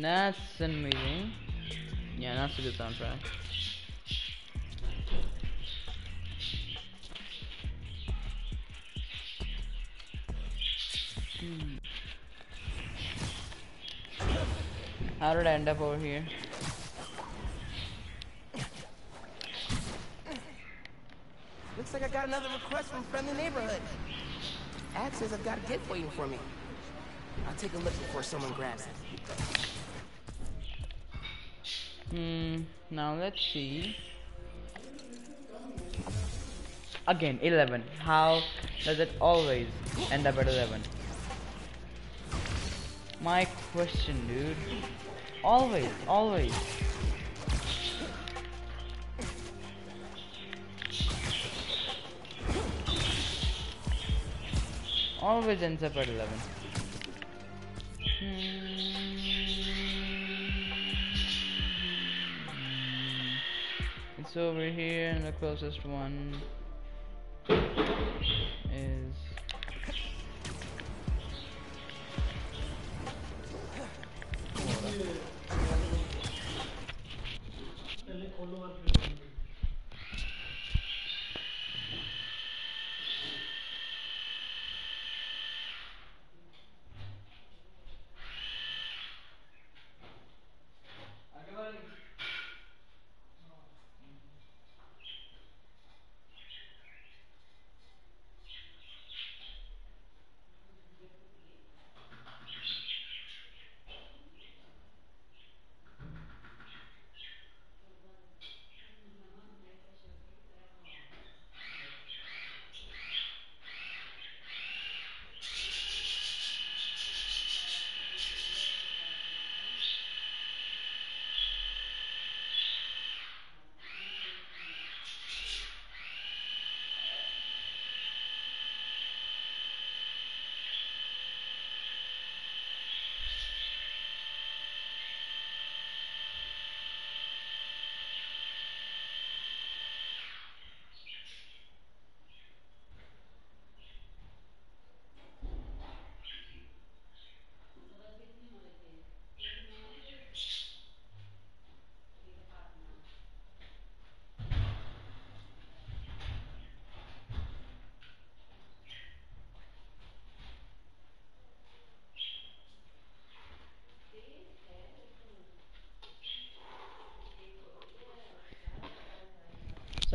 That's amazing. Yeah, that's a good soundtrack. How did I end up over here? Looks like I got another request from Friendly Neighborhood. Ad says I've got a gift waiting for me. I'll take a look before someone grabs it. Hmm, now let's see. Again, 11. How does it always end up at 11? My question, dude. Always, always. Always ends up at 11. Over here and the closest one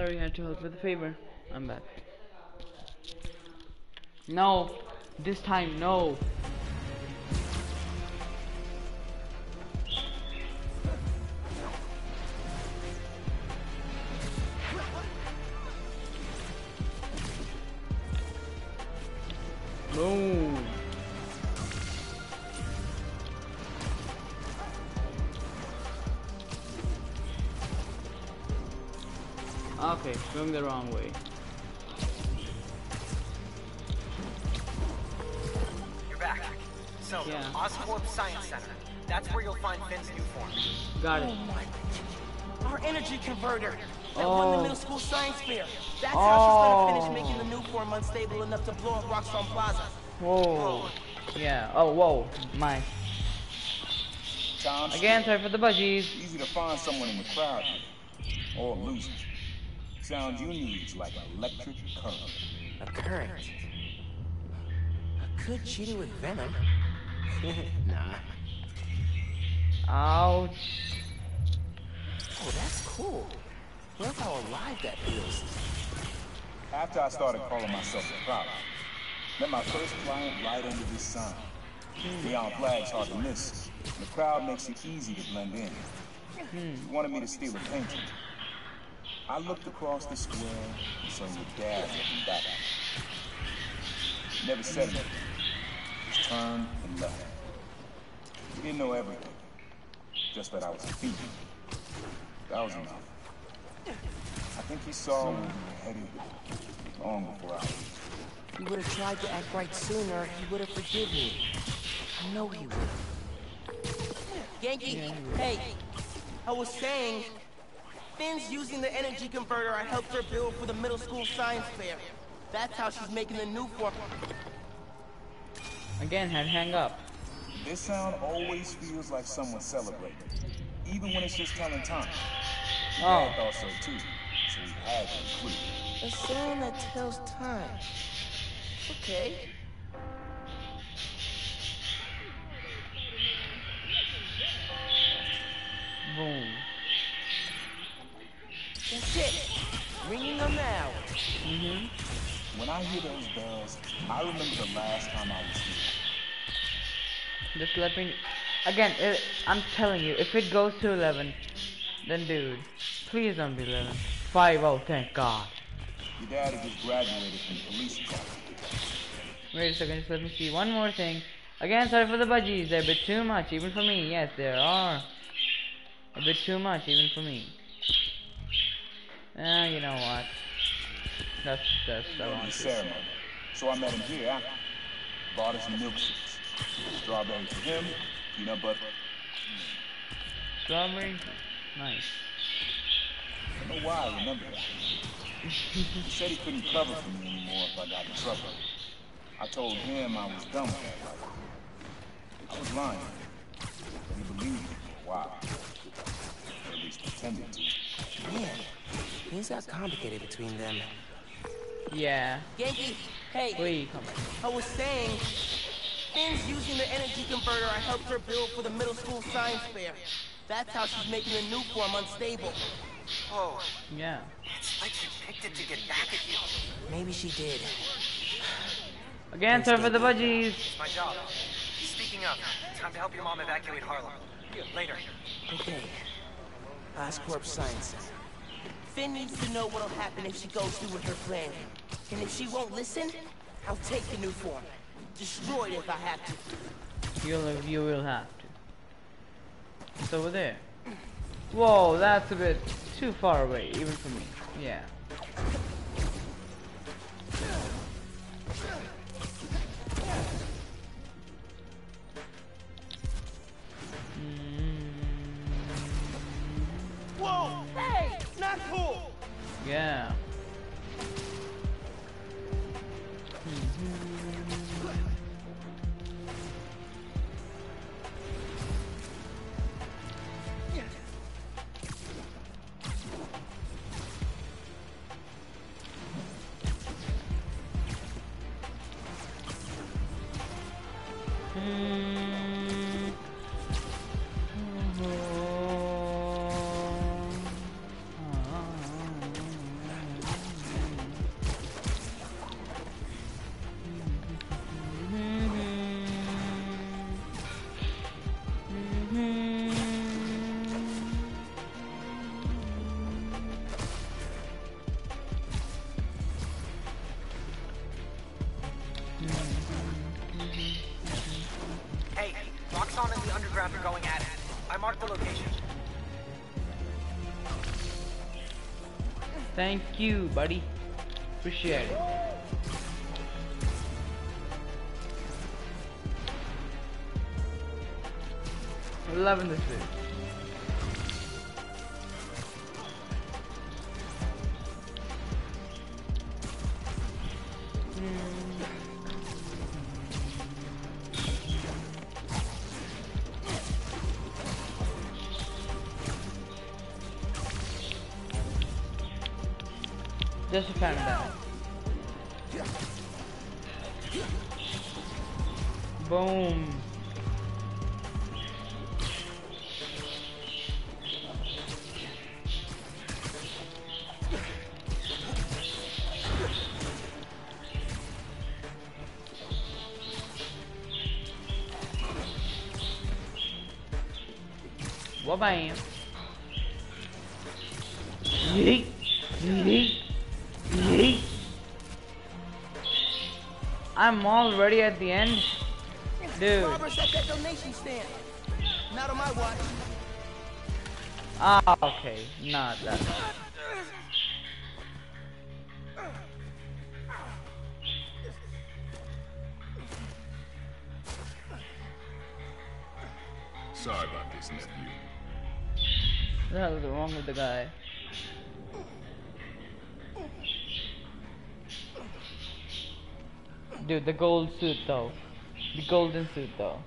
Sorry, I had to help with a favor. I'm back. No, this time, no. Going the wrong way. You're back. So, Yeah. Oscorp Science Center. That's where you'll find Phin's new form. Got Oh it. my. Our energy converter. That won Oh. the middle school science fair. That's how she's gonna Oh. finish making the new form unstable enough to blow up Roxxon Plaza. Whoa. Yeah. Oh, whoa. My. Tom, Again, sorry for the budgies. easy to find someone in the crowd or lose it. Sound you need like electric current. A current. A good cheating with venom. nah. Ouch. Oh, that's cool. Look how alive that feels. After I started calling myself a prop, met my first client right under this sign. Neon flag's hard to miss. The crowd makes it easy to blend in. He wanted me to steal a painting. I looked across the square and saw your dad looking back at me. Never said anything. Just turned and left. He didn't know everything. Just that I was a thief. That was enough. I think he saw where we were headed long before I was. If he would have tried to act right sooner, he would have forgiven me. I know he would. Ganke, hey, I was saying, Phin's using the energy converter I helped her build for the middle school science fair. That's how she's making the Nuform. Again, had hang up. This sound always feels like someone celebrating, even when it's just telling time. Oh. Dad thought so too, so we had to include it. A sound that tells time. Okay. Boom. That's it. Ringing them now. Mm-hmm. When I hear those bells, I remember the last time I was here. Just let me. Again, it, I'm telling you, if it goes to 11, then dude, please don't be 11. 5 oh, thank God. Your dad had just graduated from the police academy. Wait a second, just let me see one more thing. Again, sorry for the budgies, they're a bit too much, even for me. Yes, there are. A bit too much, even for me. Ah, you know what? That's, that's, I The want ceremony. So I met him here after. Bought us some milkshakes. Strawberry for him, peanut butter. Strawberry? Nice. I don't know why I remember that. he said he couldn't cover for me anymore if I got in trouble. I told him I was done with that life. I was lying. But he believed me for a while. Or at least pretended to. Man, things got complicated between them. Yeah. Ganke, hey, Wait, come on. I was saying, Phin's using the energy converter I helped her build for the middle school science fair. That's how she's making the new form unstable. Oh, Yeah. it's like she picked it to get back at you. Maybe she did. Again, sorry for the budgies. It's my job. Speaking of, time to help your mom evacuate Harlem. Later. Okay. Oscorp Science Center. Phin needs to know what'll happen if she goes through with her plan. And if she won't listen, I'll take the Nuform. Destroy it if I have to. You'll, you will have to. It's over there. Whoa, that's a bit too far away, even for me. Yeah. Thank you, buddy. Appreciate it. Loving this video. Just of that. Boom. Wabam. Yeet. I'm already at the end. Dude. Robbers at that donation stand. Not on my watch. Ah, okay. Not that. Sorry about this, nephew. What the hell is wrong with the guy? Dude, the gold suit though. The golden suit though.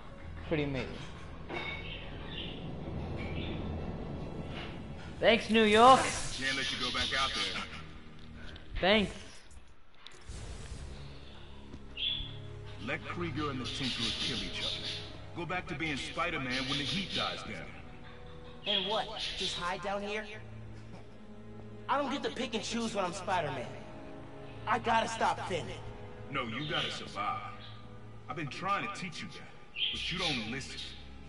pretty amazing. Thanks, New York. Can't let you go back out there. Thanks. Let Krieger and the Tinkerer kill each other. Go back to being Spider-Man when the heat dies down. And what? Just hide down here? I don't get to pick and choose when I'm Spider-Man. I gotta stop Phin. No, you gotta survive. I've been trying to teach you that, but you don't listen.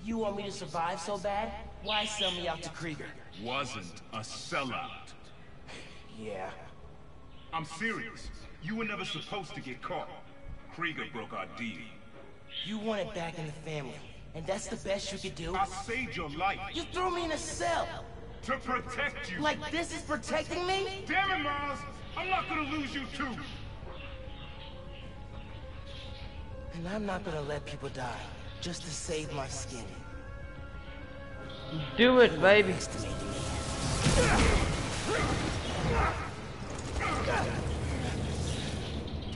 You want me to survive so bad? Why sell me out to Krieger? Wasn't a sellout. Yeah. I'm serious. You were never supposed to get caught. Krieger broke our deal. You want it back in the family, and that's the best you could do? I saved your life You threw me in a cell! to protect you. Like this is protecting me? Damn it, Miles! I'm not gonna lose you too. And I'm not gonna let people die just to save my skin. Do it, baby.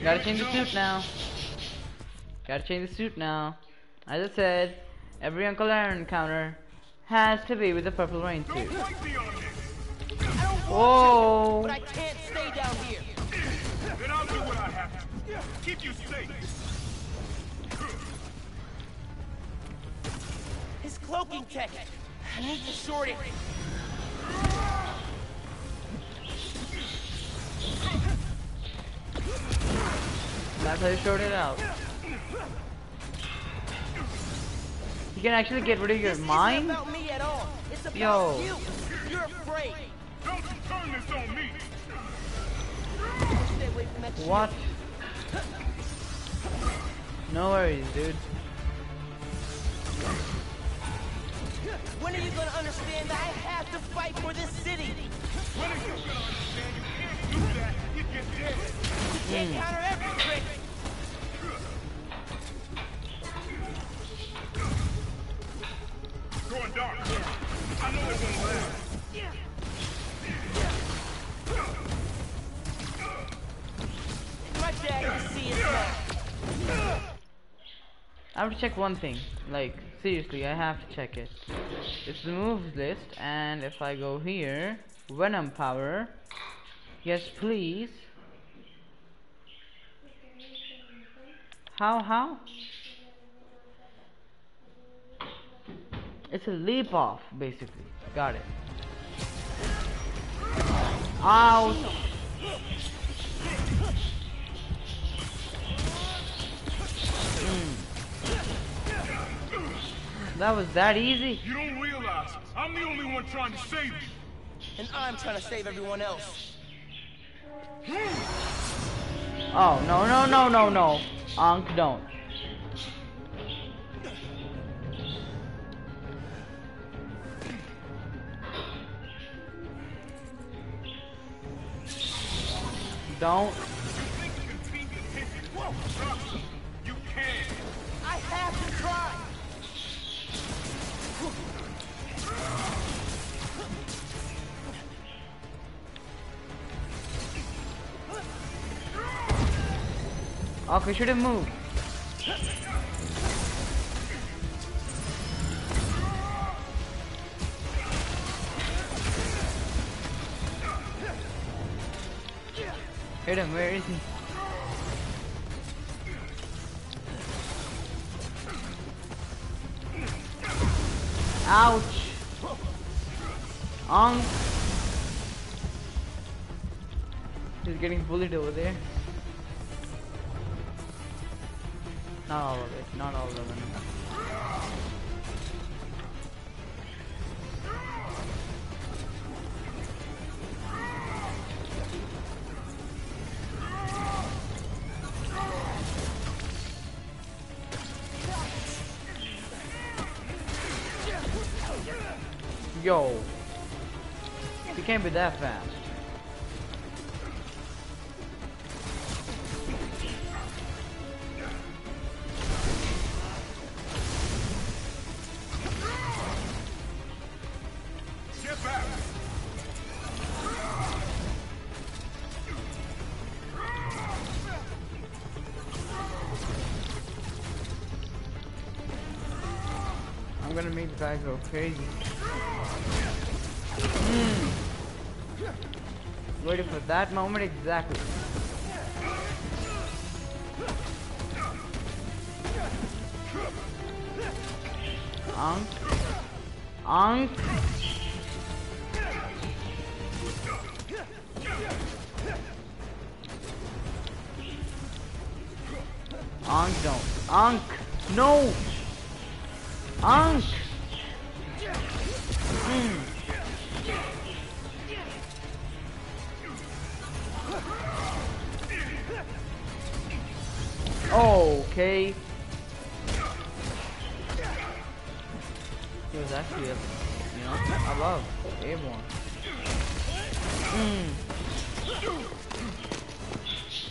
Gotta change the suit now. Gotta change the suit now. As I said, every Uncle Aaron encounter has to be with the Purple Rain suit. fight me on this. I don't Whoa. to, but I can't stay down here. Then I'll do what I have to. Keep you safe. Cloaking tech. I need to short it. That's how you sort it out. You can actually get rid of your This mind? isn't about me at all. It's about Yo. you. You're afraid. Don't you turn this on me. Stay away from that shield. What? No worries, dude. When are you gonna understand that I have to fight for this city? When are you gonna understand you can't do that? You get dead. You can't hmm. counter every trick. Going dark. I know it won't last. My dad can see it now. I have to check one thing. Like, seriously, I have to check it. It's the moves list, and if I go here, Venom power. Yes, please. How, how? It's a leap off, basically. Got it. Ouch! Hmm. That was that easy? You I'm the only one trying to save you. And I'm trying to save everyone else. Oh, no, no, no, no, no. Unc, don't. Don't. Okay, should have moved. Hit him, where is he? Ouch! Ong! He's getting bullied over there. Not all of it, not all of it. Yo. You can't be that fast. Crazy. Mm. Waiting for that moment exactly. Unc. Unc. Unc don't. Unc. No. Unc.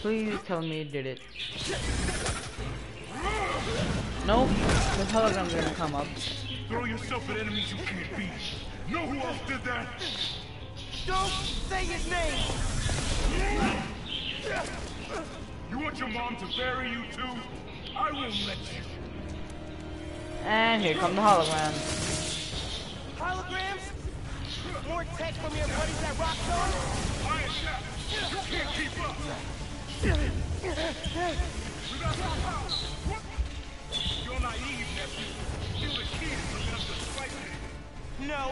Please tell me it did it. Nope, the hologram's gonna come up. Throw yourself at enemies you can't beat. Know who else did that? Don't say his name! You want your mom to bury you too? I won't let you. And here come the holograms. Holograms? More tech from your buddies at Roxxon? Iron Chef, you can't keep up. We got some power. What? You're naive, nephew. You're the kid for them to fight me. No,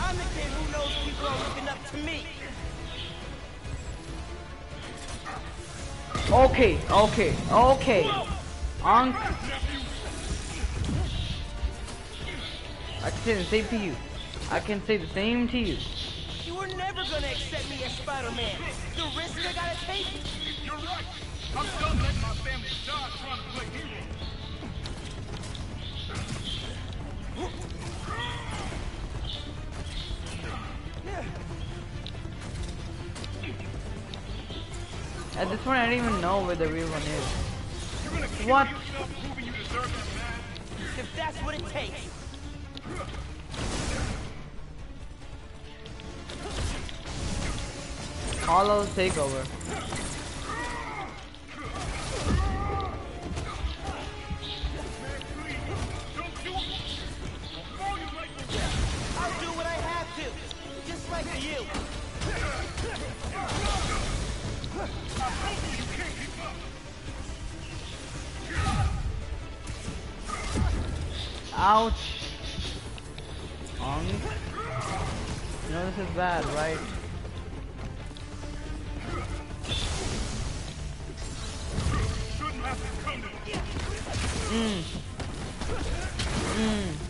I'm the kid who knows people are looking up to me. Okay, okay, okay. Unc. I can say the same to you. I can say the same to you. You were never gonna accept me as Spider-Man. The risk I gotta take. At this point, I don't even know where the real one is. You're gonna kill What? you deserve this. If that's what it takes. Hollow takeover. Ouch. Unc. You know this is bad, right? Mm. Mm.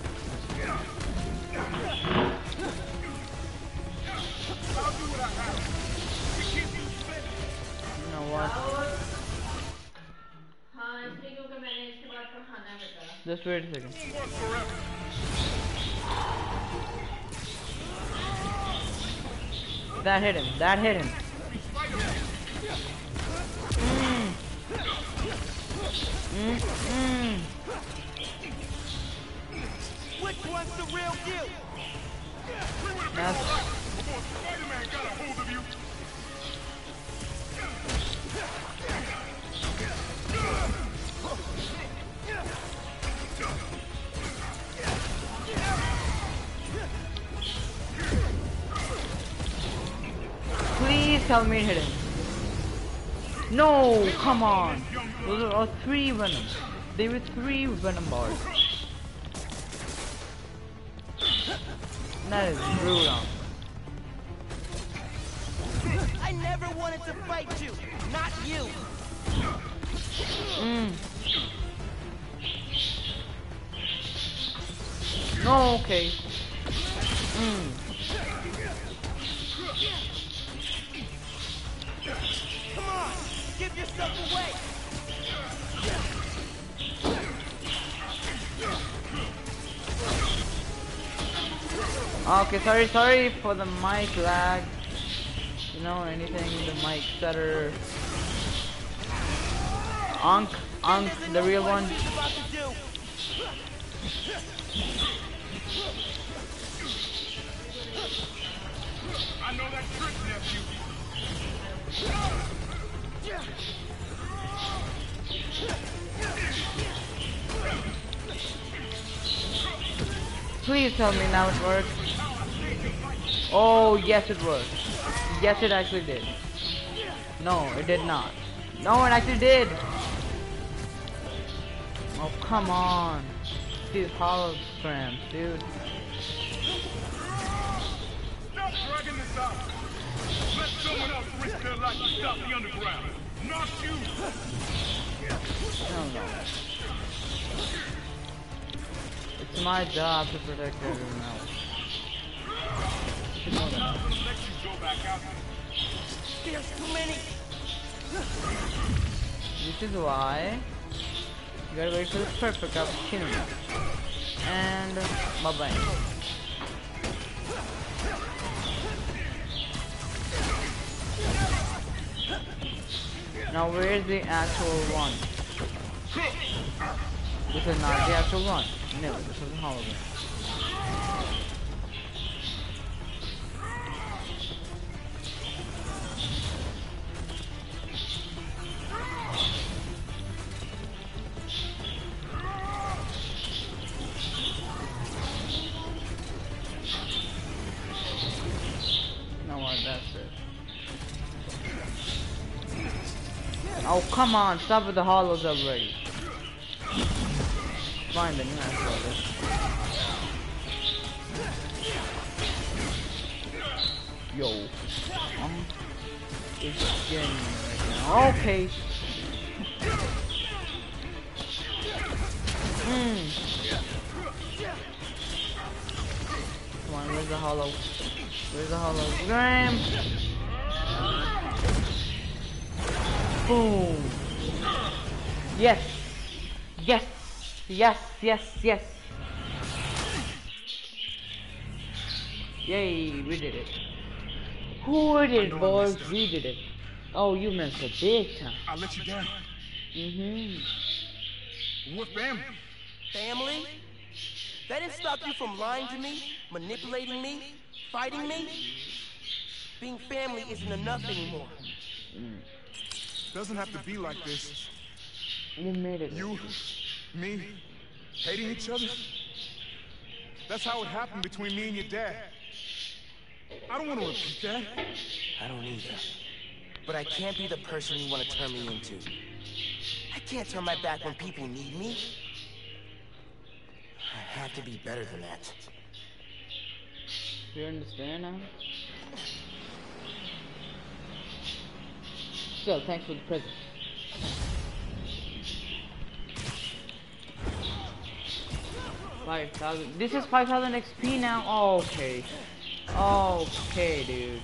Safe. You know what? Just wait a second. Won't work forever. That hit him. That hit him. Mm. Mm. Mm. Which one's the real deal? That's it hit him. No, come on. Those are all three Venom. They were three venom bars. That is brutal. I never wanted to fight you. Not you. Mm. No, okay. Mm. Okay, sorry, sorry for the mic lag. You know, anything, the mic stutter. Unc, Doesn't the real one. I know that trick, nephew. Please tell me now it works. Oh, yes it worked. Yes, it actually did. No, it did not. No, it actually did. Oh, come on. These holograms, dude. Stop dragging this out. Let someone else risk their life to stop the underground. Not you. No, no. It's my job to protect everyone else. You should know I'm not gonna let you go back out. There's too many. Which is why you gotta wait for the perfect opportunity. And bye bye. Now where's the actual one? This is not the actual one. No, this is a hologram. Oh come on, stop with the hollows already. Fine then, you have to this. Yo. Getting right now. Okay. Hmm. Come on, where's the hollow? Where's the hologram? Boom. Yes. Yes. Yes, yes, yes. Yay, we did it. Who did it, know boys? messed. We did it. Oh, you messed up big time. I let you down. Mm-hmm. We're family. Family? That didn't stop you from lying to me, manipulating me, fighting me? Being family isn't enough anymore. Doesn't have to be like this. You made it. You, me, hating each other. That's how it happened between me and your dad. I don't want to repeat that. I don't either. But I can't be the person you want to turn me into. I can't turn my back when people need me. I have to be better than that. You understand now? So, thanks for the present. Five thousand. This is five thousand XP now. okay. Okay, dude.